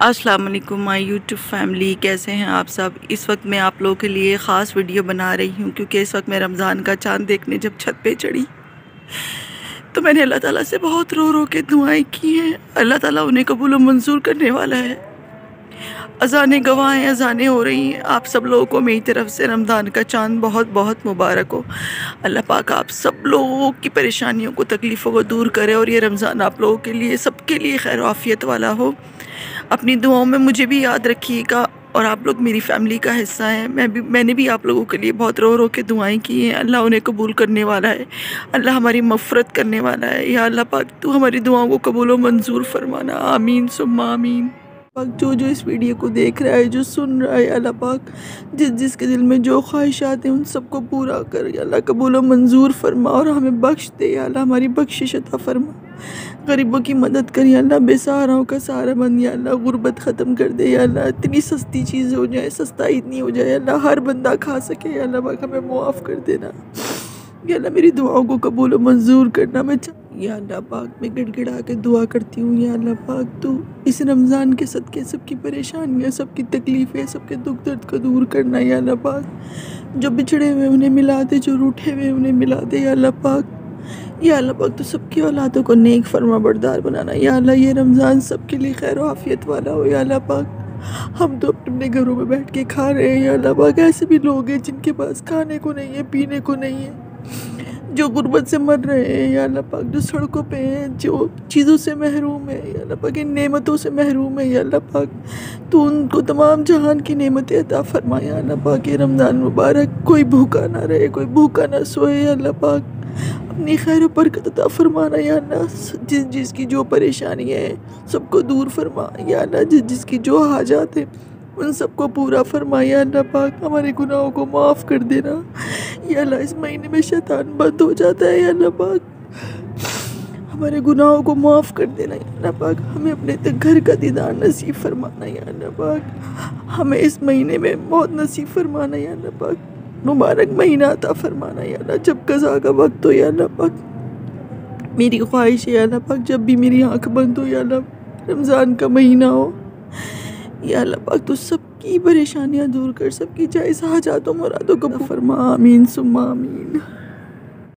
अस्सलाम वालेकुम, my YouTube family, कैसे हैं आप सब? इस वक्त मैं आप लोगों के लिए ख़ास वीडियो बना रही हूँ, क्योंकि इस वक्त मैं रमज़ान का चाँद देखने जब छत पे चढ़ी तो मैंने अल्लाह ताला से बहुत रो रो के दुआएँ की हैं। अल्लाह ताला उन्हें कबूल मंजूर करने वाला है। अजानें गवाहें, अजानें हो रही हैं। आप सब लोगों को मेरी तरफ़ से रमज़ान का चाँद बहुत बहुत मुबारक हो। अल्लाह पाक आप सब लोगों की परेशानियों को, तकलीफ़ों को दूर करे और ये रमज़ान आप लोगों के लिए, सबके लिए खैर आफियत वाला हो। अपनी दुआओं में मुझे भी याद रखिएगा और आप लोग मेरी फैमिली का हिस्सा हैं। मैं भी, मैंने भी आप लोगों के लिए बहुत रो रो के दुआएँ की हैं। अल्लाह उन्हें कबूल करने वाला है। अल्लाह हमारी मफ़रत करने वाला है। या अल्लाह पाक तू हमारी दुआओं को कबूल व मंजूर फरमाना। आमीन, सुम्मा आमीन। जो जो इस वीडियो को देख रहा है जो सुन रहा है अल्लाह पाक जिस जिसके दिल में जो ख्वाहिशात हैं उन सबको पूरा कर अल्लाह कबूल मंजूर फरमा और हमें बख्श दे अल्लाह हमारी बख्शिश अता फरमा गरीबों की मदद कर अल्लाह बेसहाराओं का सहारा बन या अल्लाह गुर्बत ख़त्म कर दे अल्लाह इतनी सस्ती चीज़ हो जाए सस्ता इतनी हो जाए अल्लाह हर बंदा खा सके अल्लाह पाक हमें मुआफ़ कर देना या अल्लाह मेरी दुआओं को कबूल मंजूर करना मैं या अल्लाह पाक मैं गिड़गिड़ा के दुआ करती हूँ या अल्लाह पाक तू इस रमज़ान के सदक़े सबकी परेशानियाँ, सबकी तकलीफ़ें, सबके दुख दर्द को दूर करना या अल्लाह पाक। जो बिछड़े हुए उन्हें मिला दे, जो रूठे हुए उन्हें मिला दे या अल्लाह पाक। या अल्लाह पाक तो सबकी औलादों को नेक फरमा बरदार बनाना। या अल्लाह, ये रमज़ान सबके लिए खैर आफियत वाला हो या अल्लाह पाक। हम तो अपने अपने घरों में बैठ के खा रहे हैं या अल्लाह पाक। ऐसे भी लोग हैं जिनके पास खाने को नहीं है, पीने को नहीं है। जो गुर्बत से मर रहे हैं, या अल्लाह पाक जो सड़कों पे हैं, जो चीज़ों से महरूम है, या अल्लाह पाक इन नेमतों से महरूम है, या अल्लाह पाक तो उनको तमाम जहान की नेमतें अता फरमाया अल्लाह पाक ये रमज़ान मुबारक कोई भूखा ना रहे, कोई भूखा ना सोए अल्लाह पाक अपनी खैर बरकत अता फरमाना या अल्लाह जिस जिसकी जो परेशानी है, सबको दूर फरमा, या अल्लाह जिस जिसकी जो हाजात है, उन सबको पूरा फरमा, या अल्लाह पाक हमारे गुनाहों को माफ़ कर देना। या अल्लाह इस महीने में शैतान बंद हो जाता है या अल्लाह पाक हमारे गुनाहों को माफ़ कर देना या अल्लाह पाक हमें अपने तक घर का दीदार नसीब फरमाना या अल्लाह पाक हमें इस महीने में बहुत नसीब फरमाना या अल्लाह पाक मुबारक महीना आता फरमाना या अल्लाह जब कज़ा का वक्त हो या अल्लाह पाक मेरी ख्वाहिश है अल्लाह पाक जब भी मेरी आँख बंद हो या अल्लाह रमज़ान का महीना हो। या अल्लाह तो सबकी परेशानियाँ दूर कर, सबकी जायज़ हाजातों, मुरादों को फरमा, आमीन, सुम्मा, आमीन।